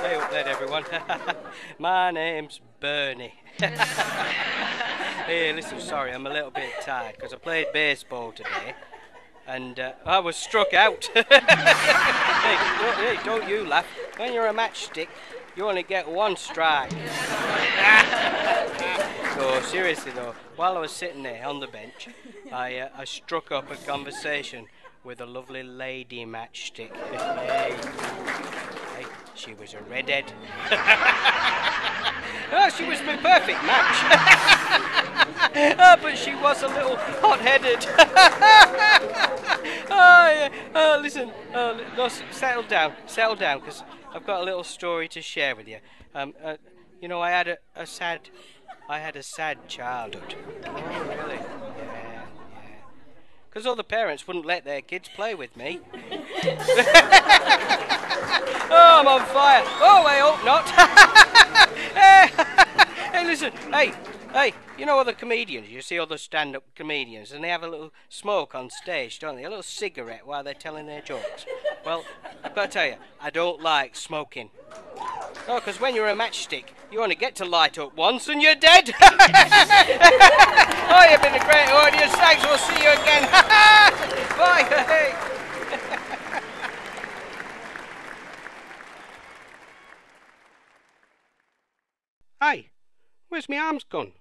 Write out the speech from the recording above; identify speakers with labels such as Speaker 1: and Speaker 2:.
Speaker 1: Hey up there, everyone. My name's Bernie. hey, listen, sorry, I'm a little bit tired because I played baseball today and uh, I was struck out. hey, don't, hey, don't you laugh. When you're a matchstick, you only get one strike. so, seriously though, while I was sitting there on the bench, I, uh, I struck up a conversation with a lovely lady matchstick. She was a redhead. oh, she was my perfect match. oh, but she was a little hot-headed. oh, yeah. oh, listen, oh, no, settle down, settle down, because I've got a little story to share with you. Um, uh, you know, I had a, a sad, I had a sad childhood. Oh, really? Yeah, yeah. Because all the parents wouldn't let their kids play with me. oh, I'm on fire. Oh, I hope not. hey, listen, hey, hey, you know other comedians? You see other stand-up comedians, and they have a little smoke on stage, don't they? A little cigarette while they're telling their jokes. Well, I've got to tell you, I don't like smoking. Oh, because when you're a matchstick, you only get to light up once and you're dead. oh, you've been a great audience. Thanks. We'll see you again. Bye. Hey, where's my arms gone?